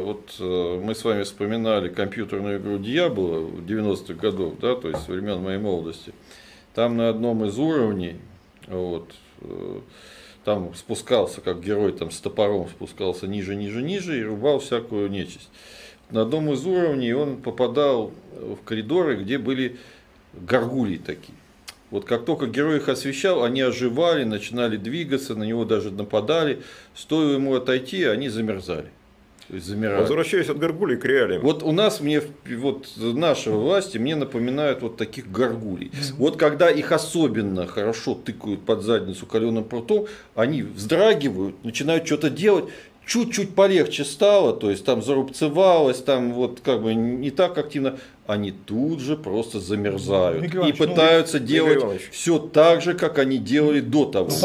Вот э, мы с вами вспоминали компьютерную игру Diablo 90-х годов, да, то есть времен моей молодости. Там на одном из уровней, вот, э, там спускался, как герой там с топором спускался ниже, ниже, ниже и рубал всякую нечисть. На одном из уровней он попадал в коридоры, где были горгулии такие. Вот как только герой их освещал, они оживали, начинали двигаться, на него даже нападали. Стоило ему отойти, они замерзали. То есть замирают. Возвращаясь от горгулей к реалиям. Вот у нас мне, вот наши власти мне напоминают вот таких горгулей. Вот когда их особенно хорошо тыкают под задницу каленым прутом, они вздрагивают, начинают что-то делать, чуть-чуть полегче стало, то есть там зарубцевалось, там вот как бы не так активно, они тут же просто замерзают и ну, пытаются ну, делать все так же, как они делали до того. Ну,